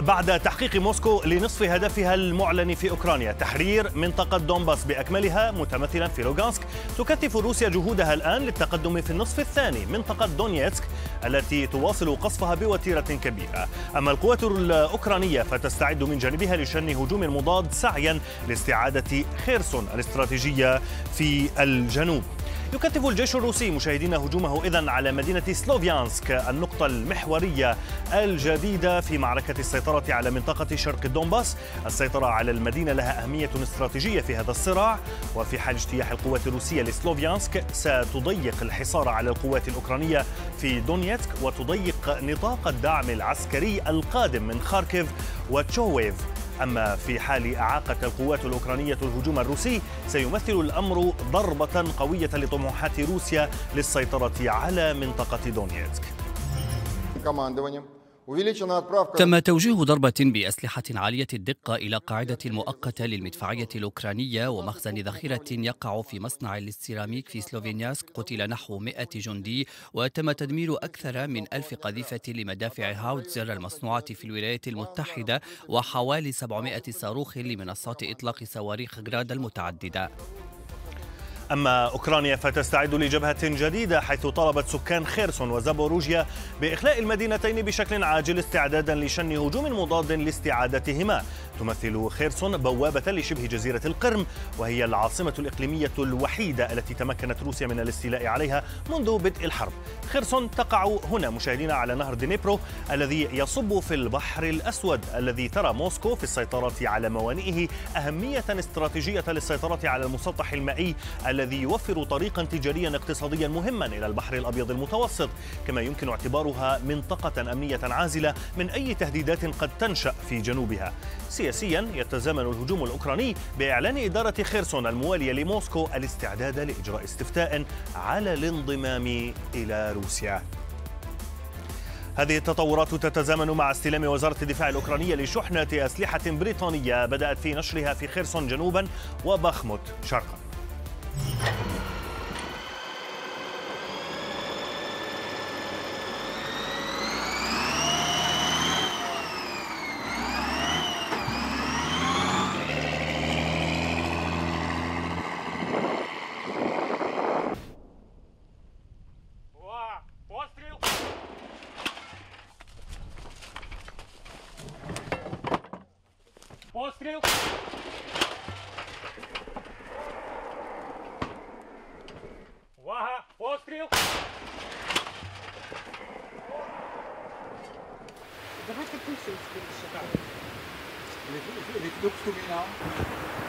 بعد تحقيق موسكو لنصف هدفها المعلن في أوكرانيا. تحرير منطقة دونباس بأكملها متمثلا في لوغانسك. تكثف روسيا جهودها الآن للتقدم في النصف الثاني. منطقة دونيتسك التي تواصل قصفها بوتيرة كبيرة. أما القوات الأوكرانية فتستعد من جانبها لشن هجوم مضاد سعيا لاستعادة خيرسون الاستراتيجية في الجنوب. يكثف الجيش الروسي مشاهدينا هجومه إذا على مدينة سلوفيانسك النقطة المحورية الجديدة في معركة السيطرة على منطقة شرق دونباس السيطرة على المدينة لها أهمية استراتيجية في هذا الصراع وفي حال اجتياح القوات الروسية لسلوفيانسك ستضيق الحصار على القوات الأوكرانية في دونيتسك وتضيق نطاق الدعم العسكري القادم من خاركيف وتشويف. أما في حال أعاقت القوات الأوكرانية الهجوم الروسي سيمثل الأمر ضربة قوية لطموحات روسيا للسيطرة على منطقة دونيتسك. تم توجيه ضربة بأسلحة عالية الدقة إلى قاعدة مؤقتة للمدفعية الأوكرانية ومخزن ذخيرة يقع في مصنع للسيراميك في سلوفينياسك قتل نحو 100 جندي وتم تدمير أكثر من ألف قذيفة لمدافع هاوتزر المصنوعة في الولايات المتحدة وحوالي 700 صاروخ لمنصات إطلاق صواريخ جراد المتعددة. أما أوكرانيا فتستعد لجبهة جديدة حيث طلبت سكان خيرسون وزابوروجيا بإخلاء المدينتين بشكل عاجل استعدادا لشن هجوم مضاد لاستعادتهما. تمثل خيرسون بوابة لشبه جزيرة القرم وهي العاصمة الإقليمية الوحيدة التي تمكنت روسيا من الاستيلاء عليها منذ بدء الحرب. خيرسون تقع هنا مشاهدينا على نهر دينيبرو الذي يصب في البحر الأسود الذي ترى موسكو في السيطرة على موانئه أهمية استراتيجية للسيطرة على المسطح المائي الذي يوفر طريقا تجاريا اقتصاديا مهما إلى البحر الأبيض المتوسط. كما يمكن اعتبارها منطقة أمنية عازلة من أي تهديدات قد تنشأ في جنوبها. سياسيا يتزامن الهجوم الأوكراني بإعلان إدارة خيرسون الموالية لموسكو الاستعداد لإجراء استفتاء على الانضمام إلى روسيا. هذه التطورات تتزامن مع استلام وزارة الدفاع الأوكرانية لشحنة أسلحة بريطانية بدأت في نشرها في خيرسون جنوبا وبخموت شرقا. Пострел! Увага! Постріл! Давайте пульсуем скорее. It looks to me now.